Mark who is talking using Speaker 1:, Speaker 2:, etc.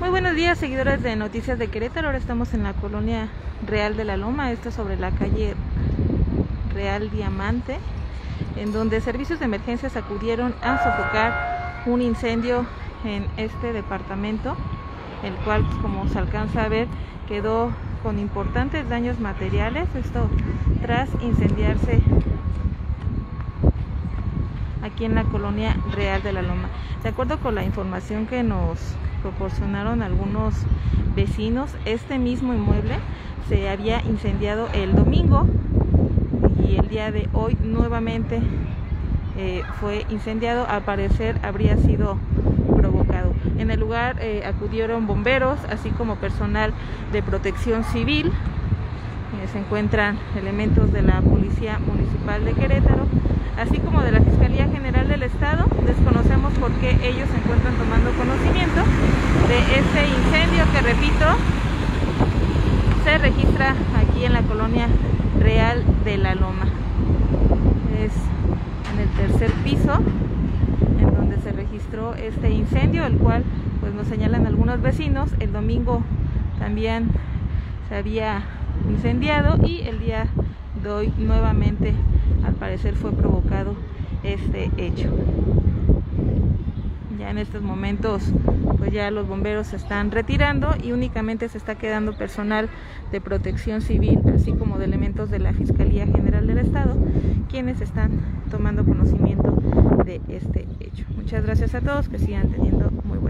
Speaker 1: buenos días, seguidores de Noticias de Querétaro. Ahora estamos en la colonia Real de la Loma, esto sobre la calle Real Diamante, en donde servicios de emergencias acudieron a sofocar un incendio en este departamento, el cual, pues, como se alcanza a ver, quedó con importantes daños materiales. Esto tras incendiarse aquí en la colonia Real de la Loma. De acuerdo con la información que nos proporcionaron algunos vecinos, este mismo inmueble se había incendiado el domingo y el día de hoy nuevamente eh, fue incendiado. Al parecer habría sido provocado. En el lugar eh, acudieron bomberos, así como personal de protección civil. Eh, se encuentran elementos de la Policía Municipal de Querétaro, así como de la Fiscalía General del Estado. Desconocemos por qué ellos se encuentran tomando conocimiento de este incendio que, repito, se registra aquí en la colonia Real de la Loma. Es en el tercer piso en donde se registró este incendio, el cual pues nos señalan algunos vecinos, el domingo también se había incendiado y el día de hoy nuevamente al parecer fue provocado este hecho. Ya en estos momentos pues ya los bomberos se están retirando y únicamente se está quedando personal de protección civil así como de elementos de la Fiscalía General del Estado quienes están tomando conocimiento de este hecho. Muchas gracias a todos, que sigan teniendo muy.